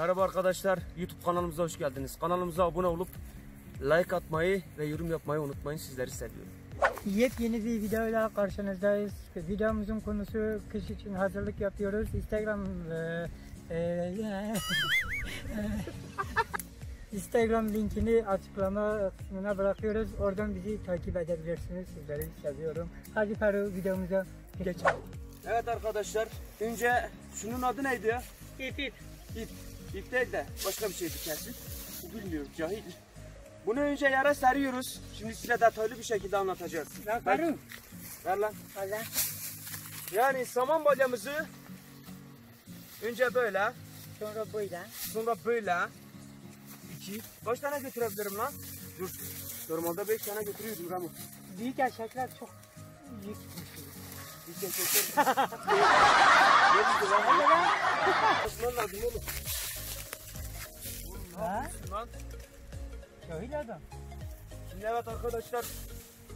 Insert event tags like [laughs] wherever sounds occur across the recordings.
Merhaba arkadaşlar, YouTube kanalımıza hoş geldiniz. Kanalımıza abone olup like atmayı ve yorum yapmayı unutmayın. Sizleri seviyorum. Yepyeni bir videoyla karşınızdayız. Videomuzun konusu kış için hazırlık yapıyoruz. Instagram e, e, [laughs] Instagram linkini açıklama kısmına bırakıyoruz. Oradan bizi takip edebilirsiniz. Sizleri seviyorum. Hadi Peru videomuza geçelim. Evet arkadaşlar, önce şunun adı neydi ya? İp ip. İp. İp değil de başka bir şeydi kesin. Bu bilmiyorum, cahil. Bunu önce yere seriyoruz. Şimdi size detaylı bir şekilde anlatacağız. Lan Peru. Ver lan. Valla. Yani saman balyamızı önce böyle, Sonra böyle. sonra böyle. İki. Kaç tane götürebilirim lan? Dur. Normalde beş tane götürüyordum Ramo. Büyük erkekler çok yük Bir kez götür. Ne bileyim lan? Hadi lan. Osman lazım oğlum. Ha? Lan. Şöyle adam. Şimdi evet arkadaşlar.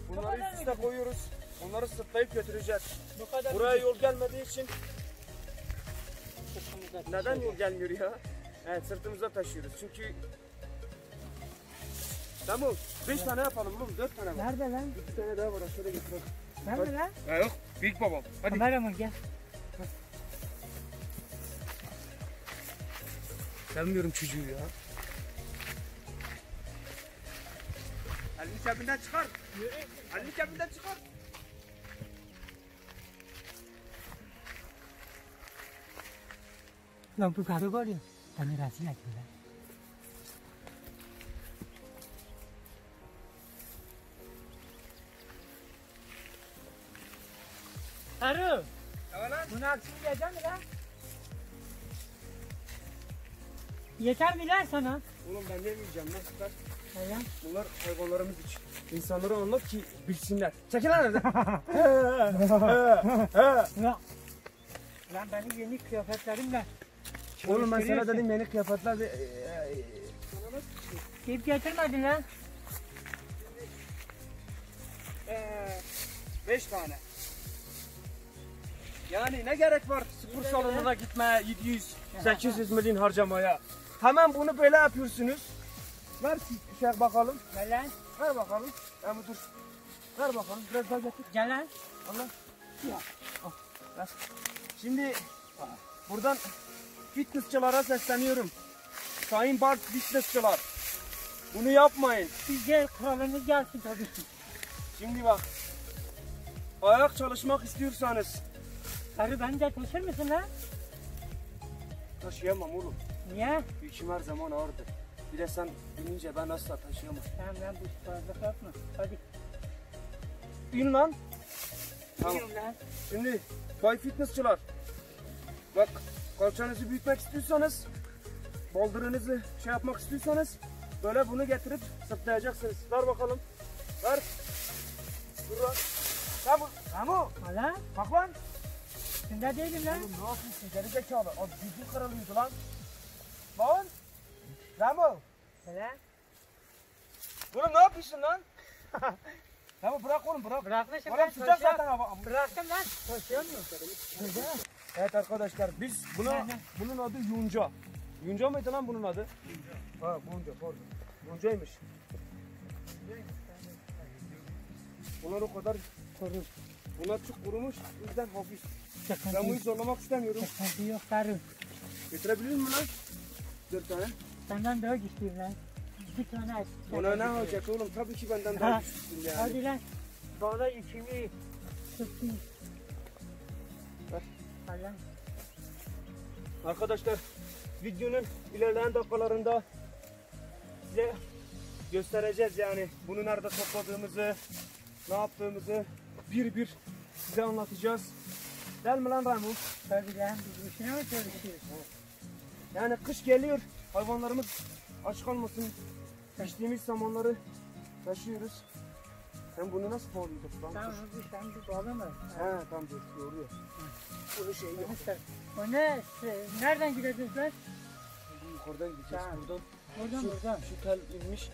Bunları üst üste koyuyoruz. Onları sırtlayıp götüreceğiz. Bu kadar. Buraya yol gelmediği için neden yol gelmiyor ya? Evet sırtımıza taşıyoruz çünkü Tamam. Beş tane yapalım oğlum. Dört tane var. Nerede lan? Bir tane daha var. Şöyle götürelim. Nerede lan? Ya yok. Büyük babam. Hadi. Kameraman gel. Sevmiyorum çocuğu ya. Elini cebinden çıkar. Elini cebinden çıkar. Lan bu karı var ya. Kamerası yakın lan. Lan. Bunu aksini yiyecek mi lan? Yeter mi lan sana? Oğlum ben yemeyeceğim lan. Lan. Bunlar hayvanlarımız için. İnsanlara anlat ki bilsinler. Çekil lan nerede? [laughs] Lan. Benim yeni kıyafetlerimle. Oğlum ben sana dedim yeni kıyafetler de... İp getirmedin lan. Ee, Beş tane. Yani ne gerek var spor salonuna gitmeye 700 800 milyon harcamaya. Hemen bunu böyle yapıyorsunuz. Ver şey bakalım. Gel lan. Ver bakalım. Ya dur. Ver bakalım. Biraz daha getir. Gel lan. Allah. Ya. Al. Ver. Şimdi buradan fitnessçılara sesleniyorum. Sayın Bart fitnessçılar. Bunu yapmayın. Bizce kuralımız gelsin tabii ki. Şimdi bak. Ayak çalışmak istiyorsanız Karı beni de taşır mısın lan? taşıyamam oğlum. Niye? Yüküm her zaman ağırdır. Bir de sen binince ben asla taşıyamam. Tamam lan bu fazla yapma. Hadi. İn lan. Tamam. Lan. Şimdi Bay Fitnessçılar. Bak kalçanızı büyütmek istiyorsanız baldırınızı şey yapmak istiyorsanız böyle bunu getirip sırtlayacaksınız. Ver bakalım. Ver. Dur lan. Tamam. Tamam. Hala? Bak lan. Üstünde değilim lan. Oğlum ne yapıyorsun? Geri zekalı. Abi gücün kırılıyordu lan. Lan. Ramo. Hala? Oğlum ne yapıyorsun lan? [laughs] Ramo bırak oğlum bırak. Bırakmışım Oğlum lan. sıcak zaten hava. Bıraktım lan. Taşıyor mu? Evet arkadaşlar biz buna bunun adı yunca. Yunca mıydı lan bunun adı? Ha yunca pardon. Yuncaymış. Bunlar o kadar kurumuş. Bunlar çok kurumuş. O yüzden hafif. Ben bunu zorlamak istemiyorum. sıkıntı yok karı. Getirebilir miyim lan? Dört tane. Senden daha güçlüyüm lan. Bir tane aç. Ona ne olacak oğlum? Tabii ki benden daha Ha. güçlüsün yani. Hadi lan. Bana içimi tutayım. Ver. Hala. Arkadaşlar videonun ilerleyen dakikalarında size göstereceğiz yani bunu nerede topladığımızı, ne yaptığımızı bir bir size anlatacağız. Değil mi lan Ramo? Tabii lan. Biz boşuna mı çalışıyoruz? Yani kış geliyor, hayvanlarımız aç kalmasın. İçtiğimiz zamanları taşıyoruz. Sen bunu nasıl bağlıyordun lan? Tamam bu sen bir bağlama. He dur, doğru. Bunu şey yok. O ne? Şey, Nereden gideceğiz lan? Yukarıdan gideceğiz Tamam. buradan. Buradan Şu, buradan. şu tel inmiş.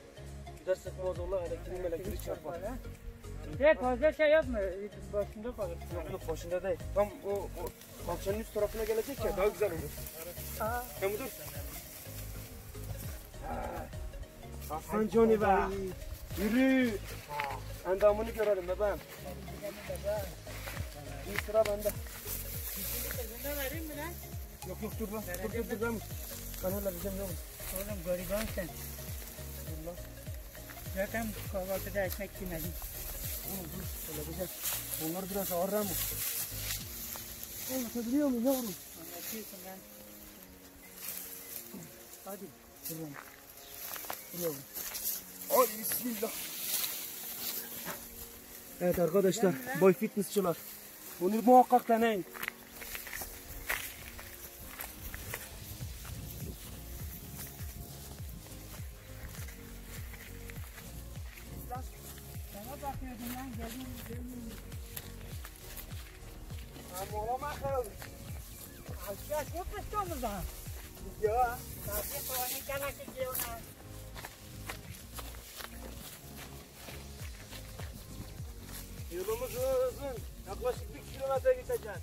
Gidersek maazallah elektrik elektrik çarpar. Ve fazla şey yapma. Başında kalır. Yok yok başında değil. Tam o, o kalçanın üst tarafına gelecek ya daha güzel olur. Aa, Hem dur. Aslan Johnny be. Yürü. Endamını görelim bebeğim. İyi sıra bende. Yok yok dur lan. Dur dur dur ben. Ben halledeceğim yok. Oğlum gariban sen. Zaten kahvaltıda ekmek yemedim. Oğlum dur halledeceğim. Onlar biraz ağır ama. Anlatabiliyor muyum yavrum? Anlatıyorsun lan. Hadi. Dur yavrum. Ay bismillah. Evet arkadaşlar, boy fitnessçılar. Bunu muhakkak deneyin. Sana bakıyordum lan gelin gelin. Ama Yolumuz uzun. Yaklaşık bir kilometre gideceğiz.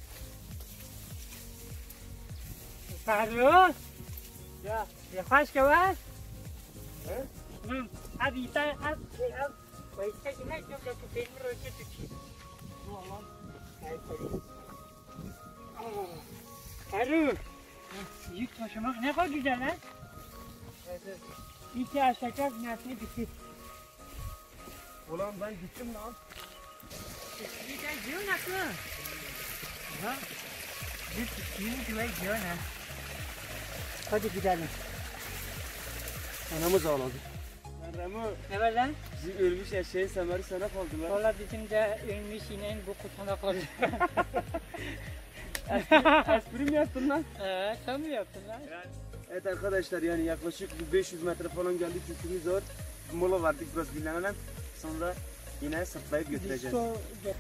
Faruk. Ya. Yavaş yavaş. He? Hı. Hadi ita al. Al. Başka yine çok da roket için. Vallahi. Faruk. Yük taşımak ne kadar güzel lan. Evet. İki aşağı nasıl bitti. Ulan ben gittim lan. Bir de diyor nasıl? Ha? Bir yeni güve diyor ne? Hadi gidelim. Anamız ağladı. Ramo, Ne var lan? bizim ölmüş eşeğin semeri sana kaldı lan. Valla bizim de ölmüş ineğin bu kutuna kaldı. [laughs] Espri mi yaptın lan? Eee tam mı yaptın lan? Evet arkadaşlar yani yaklaşık bir 500 metre falan geldik yükümüz var. Mola verdik biraz dinlenelim. Sonra yine sırtlayıp götüreceğiz. Disko- Alo.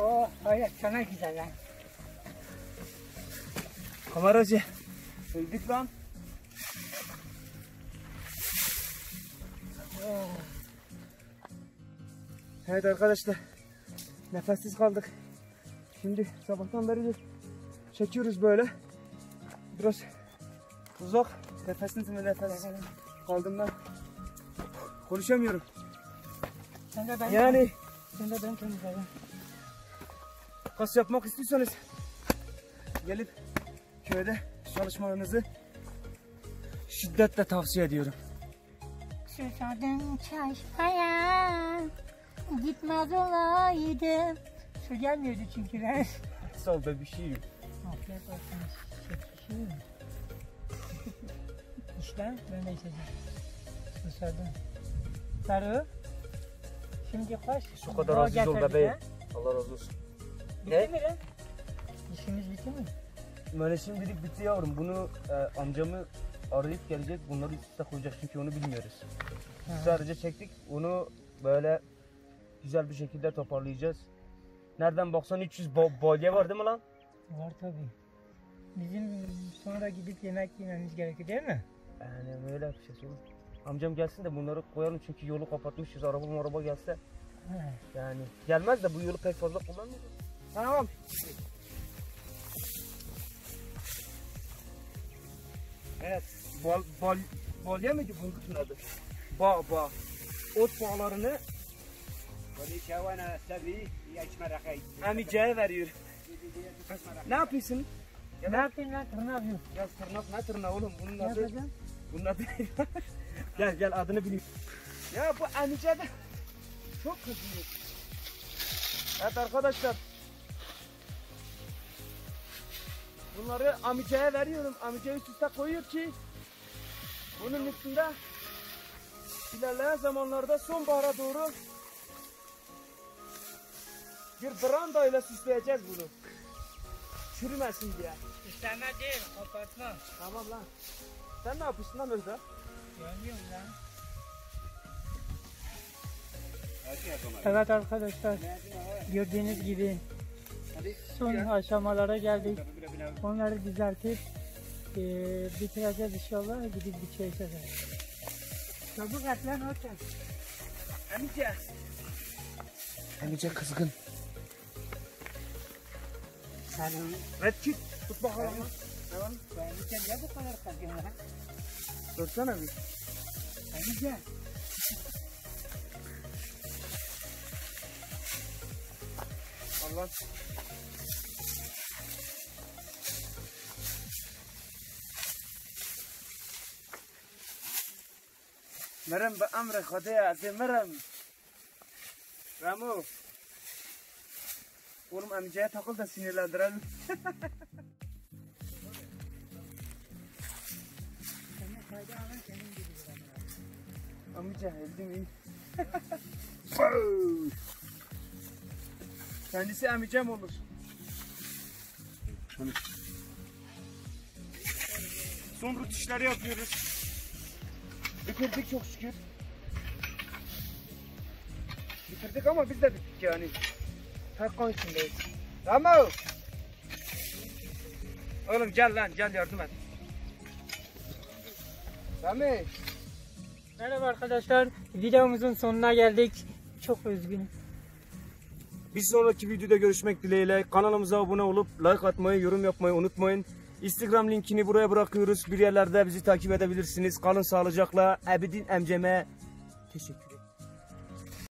Oh hayat sana güzel lan. Kameracı. Öldük lan. Evet arkadaşlar. Nefessiz kaldık. Şimdi sabahtan beri çekiyoruz böyle. Biraz uzak. Nefesin mi nefes kaldığımdan konuşamıyorum. Sen de ben Yani sen de ben temizledim. Kas yapmak istiyorsanız gelip köyde çalışmanızı şiddetle tavsiye ediyorum. Susadım çarşıya Gitmez olaydım Su gelmiyordu çünkü lan Sağ be bir şey yok. Afiyet olsun İşte ben de içeceğim Susadım Sarı Şimdi kaç? Şu kadar aziz ol bebeğim. Allah razı olsun. Bitti mi lan? İşimiz bitti mi? Böyle şimdilik bitti yavrum. Bunu e, amcamı arayıp gelecek. Bunları üst üste koyacak çünkü onu bilmiyoruz. Ha. Sadece çektik. Onu böyle güzel bir şekilde toparlayacağız. Nereden baksan 300 bo- bolye var değil mi lan? Var tabi Bizim sonra gidip yemek yememiz gerekiyor değil mi? Yani öyle yapacağız oğlum. Amcam gelsin de bunları koyalım çünkü yolu kapatmışız. Araba araba gelse Ha. yani gelmez de bu yolu pek fazla kullanmıyoruz. Tamam. Evet. Bal, bal, balya mıydı bulgutun adı? Bağ, bağ. Ot bağlarını Amicaya veriyor. ne yapıyorsun? Ya ne yapayım lan tırnak yok. Ya tırnak ne tırnak oğlum? Bunun ne adı... Yapacağım? Bunun adı... [laughs] gel gel adını bileyim. Ya bu amicada çok kızıyor. Evet arkadaşlar Bunları amicaya veriyorum. Amca üst üste koyuyor ki bunun üstünde ilerleyen zamanlarda sonbahara doğru bir branda ile süsleyeceğiz bunu. Çürümesin diye. İsteme değil, kapatma. Tamam lan. Sen ne yapıyorsun lan orada? Görmüyorum lan. Evet arkadaşlar, gördüğünüz gibi son aşamalara geldik. Onları düzeltip eee bitireceğiz inşallah. Gidip bir çay içeceğiz. Çabuk et lan Orçun. Amice. Amice kızgın. Sen Red Kit. Tut bakalım. Tamam. sen niye bu kadar kızgın lan? Dursana bir. Amice. Allah. مرم به امر خدا از مرم رامو Oğlum amcaya takıl da sinirlendirelim. Senin kaydı alın senin gibi Amca eldim iyi. Kendisi amcam olur. Son rutuşları yapıyoruz. Bitirdik çok şükür. Bitirdik ama biz de bittik yani. Her kan içindeyiz. Tamam. Oğlum gel lan gel yardım et. Rami. Merhaba arkadaşlar, videomuzun sonuna geldik. Çok üzgünüm. Bir sonraki videoda görüşmek dileğiyle kanalımıza abone olup like atmayı, yorum yapmayı unutmayın. Instagram linkini buraya bırakıyoruz. Bir yerlerde bizi takip edebilirsiniz. Kalın sağlıcakla. Ebedin Emcem'e teşekkür